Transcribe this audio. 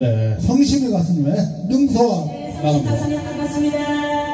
네. 성심의 가수님의 능서와 네, 성심 감사합니다. 감사합니다.